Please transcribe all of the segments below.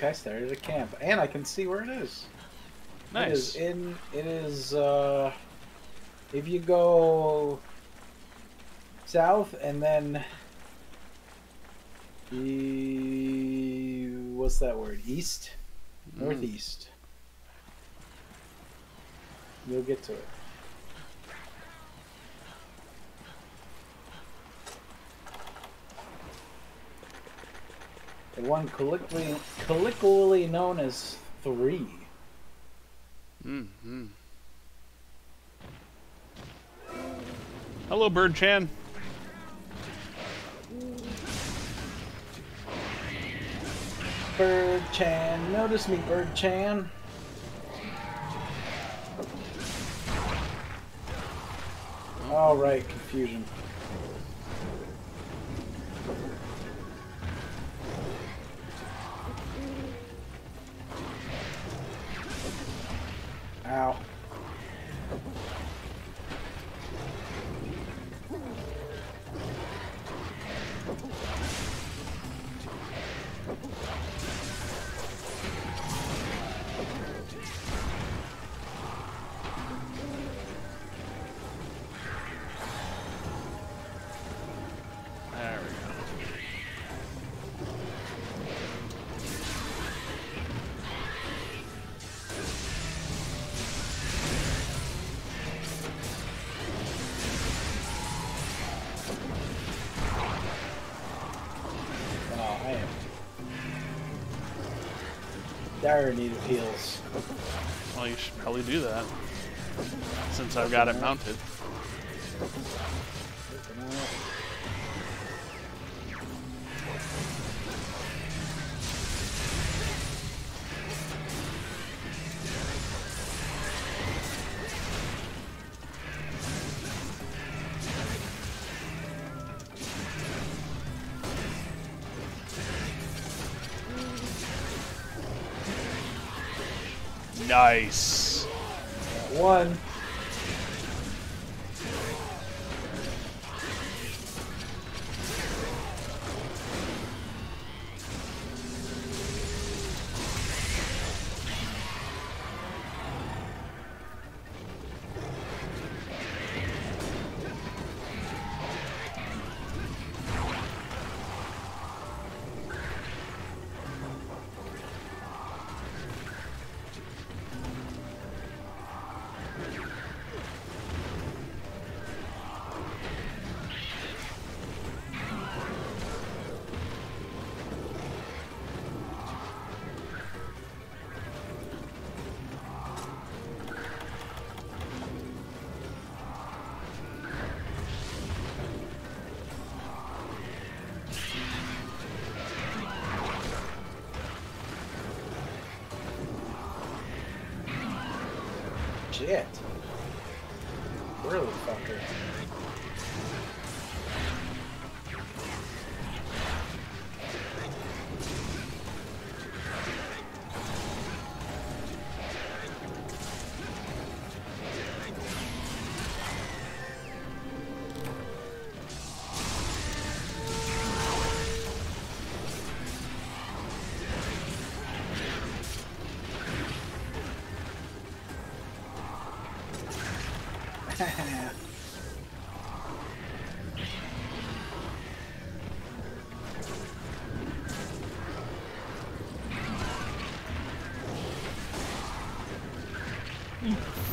Okay, I started a camp, and I can see where it is. Nice. It is in. It is. uh If you go south and then e- what's that word? East, Mm. northeast. You'll get to it. The one colloquially, colloquially known as three. Mm -hmm. Hello, Bird Chan. Bird Chan, notice me, Bird Chan. All right, confusion. Ow. Dire need of heals. Well, you should probably do that. Since I've got it mounted. Nice. One. Shit. Really fucker.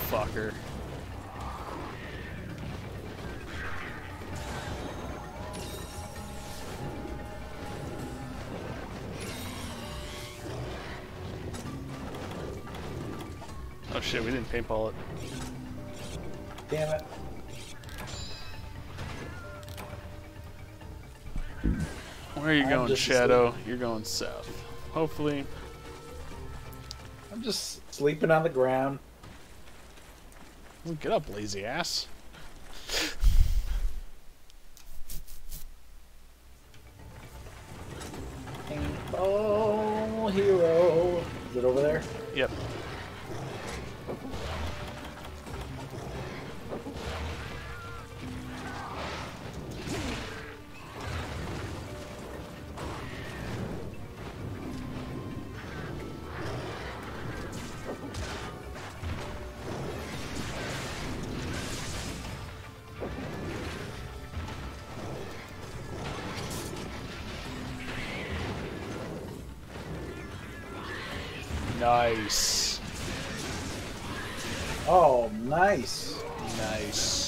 Fucker. Oh shit, we didn't paintball it. Damn it. Where are you I'm going, Shadow? You're going south. Hopefully. I'm just sleeping on the ground. Get up, lazy ass. Paintball hero. Is it over there? Yep. Nice. Oh, nice. Nice.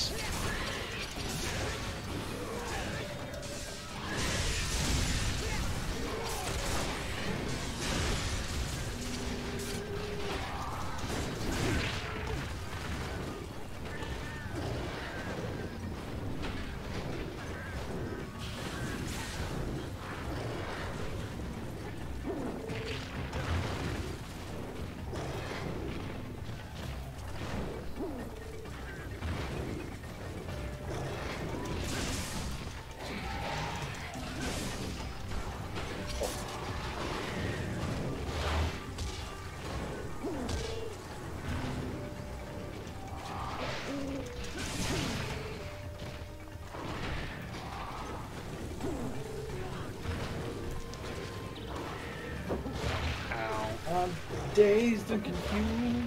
Dazed and confused.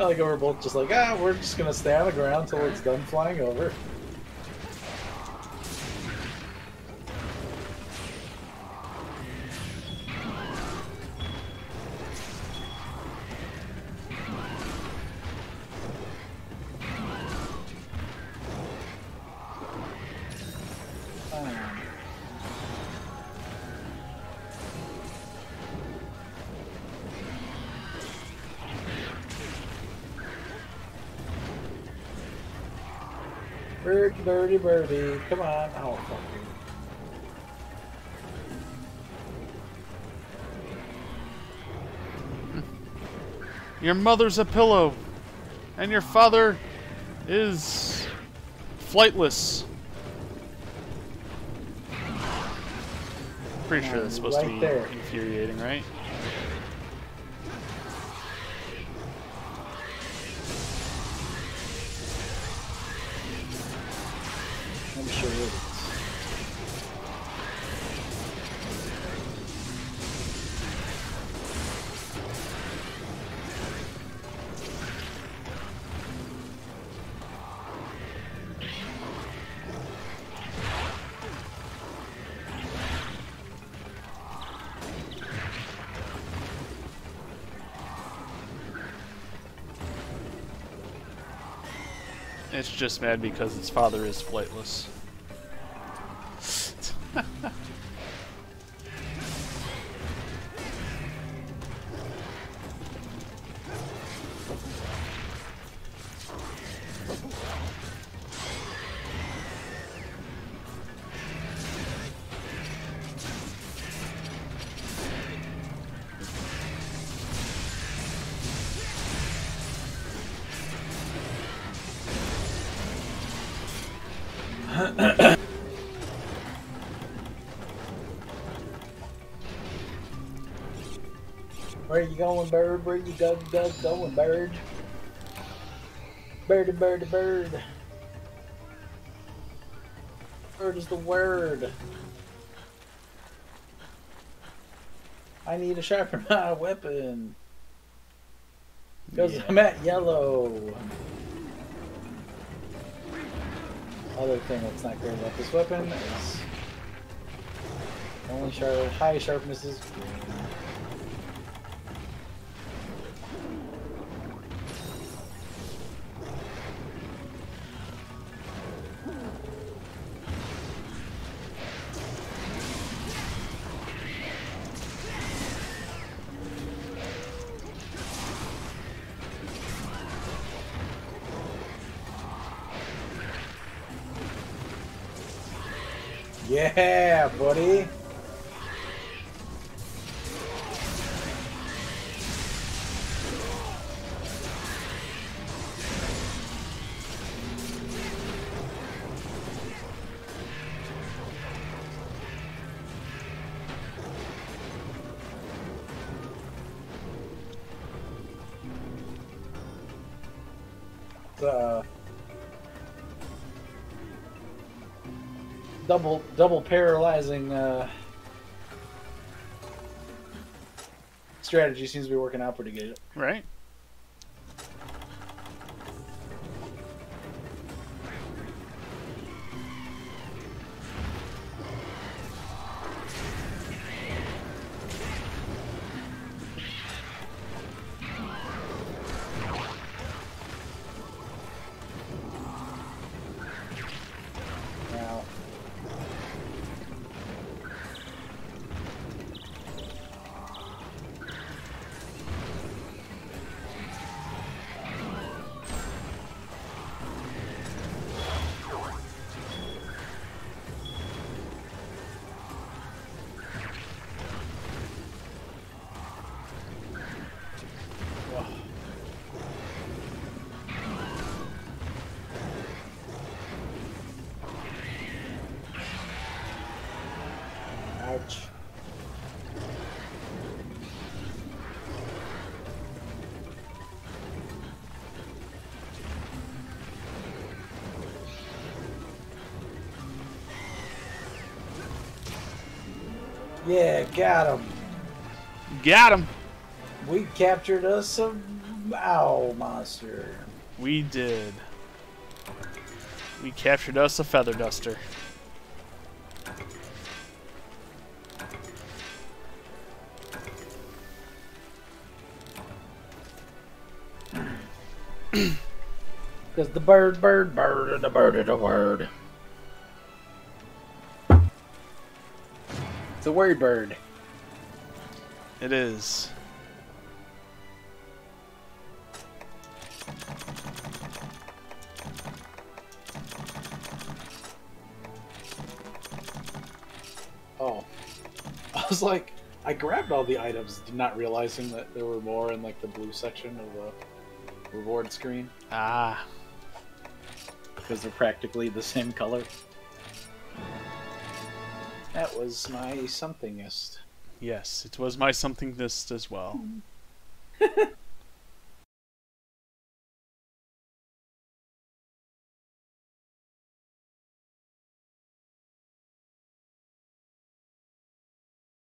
Like we're both just like, ah, we're just gonna stay on the ground until it's done flying over. Bird, birdie, birdie, come on. Oh, fuck you. Your mother's a pillow, and your father is flightless. Pretty sure that's supposed to be there. infuriating, right? It's just mad because its father is flightless. Where you going, bird? Where you go, go, going, bird? Birdie, birdie, bird. Bird is the word. I need to sharpen my weapon. Because Yeah. I'm at yellow. Other thing that's not great about this weapon is only sharp, high sharpness is green. Yeah, buddy. Uh... double double paralyzing uh, strategy seems to be working out pretty good. Right? Yeah, got him. Got him. We captured us a owl monster. We did. We captured us a feather duster. Because the bird, bird, bird, and the bird, and the bird. It's a word bird. It is. Oh. I was like, I grabbed all the items, not realizing that there were more in like the blue section of the reward screen Ah. because they're practically the same color. That was my somethingest. Yes, it was my something this as well.